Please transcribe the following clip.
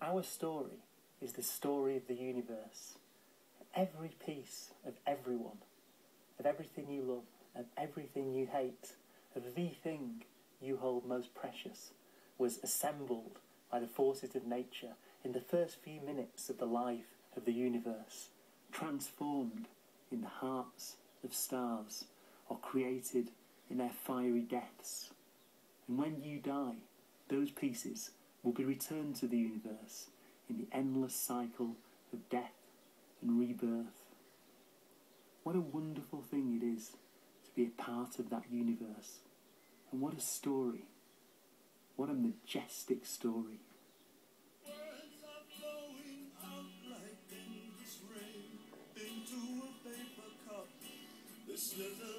Our story is the story of the universe. Every piece of everyone, of everything you love, of everything you hate, of the thing you hold most precious, was assembled by the forces of nature in the first few minutes of the life of the universe, transformed in the hearts of stars, or created in their fiery deaths. And when you die, those pieces will be returned to the universe in the endless cycle of death and rebirth. What a wonderful thing it is to be a part of that universe. And what a story. What a majestic story. This little